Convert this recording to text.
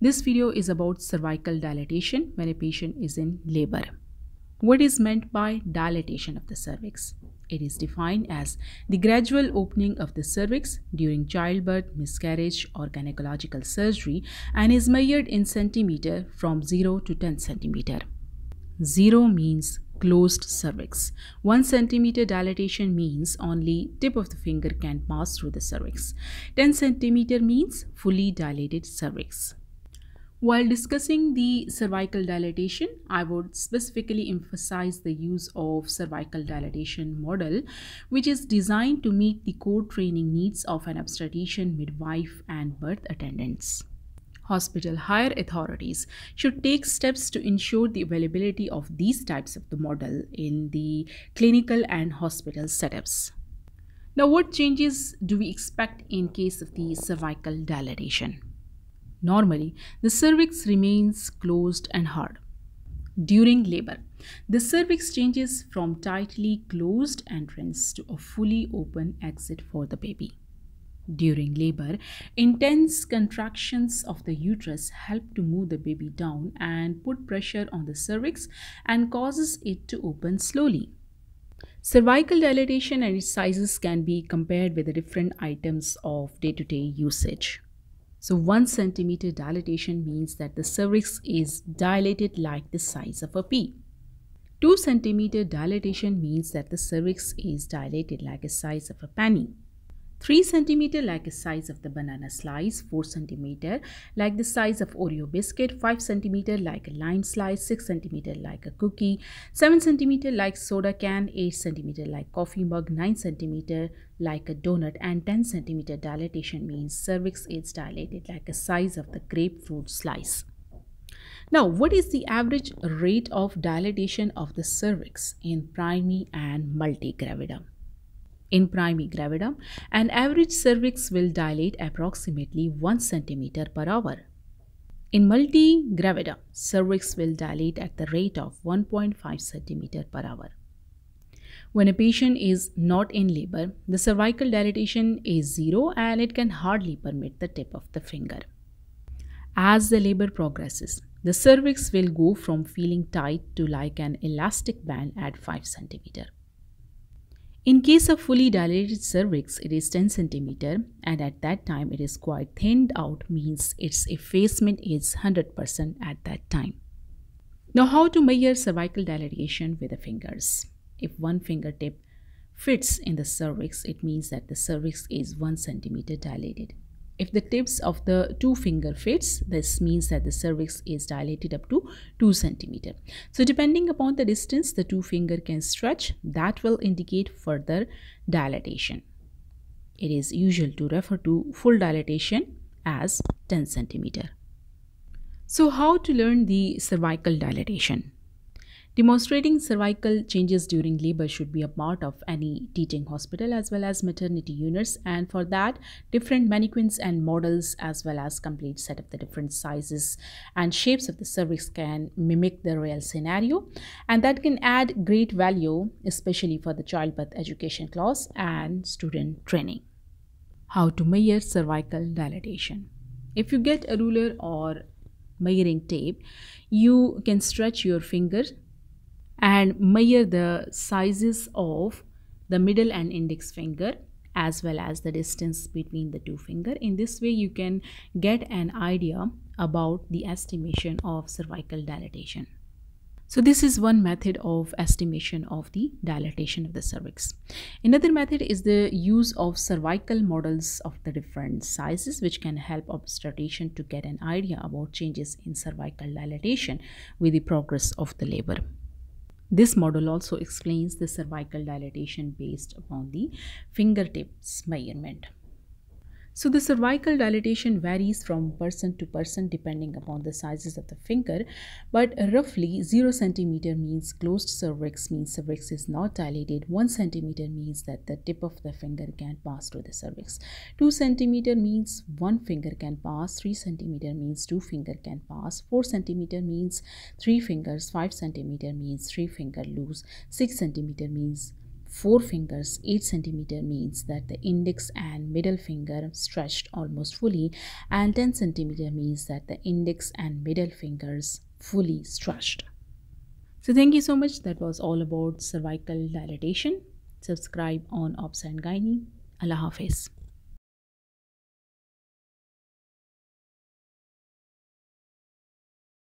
This video is about cervical dilatation when a patient is in labor. What is meant by dilatation of the cervix? It is defined as the gradual opening of the cervix during childbirth, miscarriage, or gynecological surgery and is measured in centimeter from 0 to 10 centimeter. 0 means closed cervix. 1 centimeter dilatation means only tip of the finger can pass through the cervix. 10 centimeter means fully dilated cervix. While discussing the cervical dilatation, I would specifically emphasize the use of cervical dilatation model, which is designed to meet the core training needs of an obstetrician, midwife, and birth attendants hospital higher authorities should take steps to ensure the availability of these types of the model in the clinical and hospital setups. Now, what changes do we expect in case of the cervical dilatation? Normally, the cervix remains closed and hard. During labor, the cervix changes from tightly closed entrance to a fully open exit for the baby. During labor, intense contractions of the uterus help to move the baby down and put pressure on the cervix and causes it to open slowly. Cervical dilatation and its sizes can be compared with the different items of day-to-day -day usage. So 1 centimeter dilatation means that the cervix is dilated like the size of a pea. 2 centimeter dilatation means that the cervix is dilated like the size of a penny. 3 centimeter like the size of the banana slice, 4 centimeter like the size of Oreo biscuit, 5 centimeter like a lime slice, 6 centimeter like a cookie, 7 centimeter like soda can, 8 centimeter like coffee mug, 9 centimeter like a donut and 10 centimeter dilatation means cervix is dilated like the size of the grapefruit slice. Now, what is the average rate of dilatation of the cervix in primary and multigravidum? In gravidum, an average cervix will dilate approximately 1 cm per hour. In multigravidum, cervix will dilate at the rate of 1.5 cm per hour. When a patient is not in labor, the cervical dilatation is zero and it can hardly permit the tip of the finger. As the labor progresses, the cervix will go from feeling tight to like an elastic band at 5 centimeter. In case of fully dilated cervix, it is 10 cm and at that time it is quite thinned out means its effacement is 100% at that time. Now how to measure cervical dilatation with the fingers? If one fingertip fits in the cervix, it means that the cervix is 1 cm dilated. If the tips of the two finger fits, this means that the cervix is dilated up to 2 centimeter. So depending upon the distance the two finger can stretch, that will indicate further dilatation. It is usual to refer to full dilatation as 10 centimeter. So how to learn the cervical dilatation? Demonstrating cervical changes during labor should be a part of any teaching hospital as well as maternity units and for that different mannequins and models as well as complete set of the different sizes and shapes of the cervix can mimic the real scenario and that can add great value especially for the childbirth education class and student training. How to measure cervical dilatation. If you get a ruler or measuring tape, you can stretch your finger and measure the sizes of the middle and index finger as well as the distance between the two finger in this way you can get an idea about the estimation of cervical dilatation so this is one method of estimation of the dilatation of the cervix. Another method is the use of cervical models of the different sizes which can help obstetrician to get an idea about changes in cervical dilatation with the progress of the labor. This model also explains the cervical dilatation based upon the fingertips measurement. So the cervical dilatation varies from person to person depending upon the sizes of the finger, but roughly 0 centimeter means closed cervix means cervix is not dilated. 1 centimeter means that the tip of the finger can pass through the cervix. 2 centimeter means one finger can pass. 3 centimeter means two finger can pass. 4 centimeter means three fingers. 5 centimeter means three finger loose. 6 centimeter means four fingers 8 centimeter means that the index and middle finger stretched almost fully and 10 centimeter means that the index and middle fingers fully stretched. So thank you so much. That was all about cervical dilatation. Subscribe on obs and gynae. Allah hafiz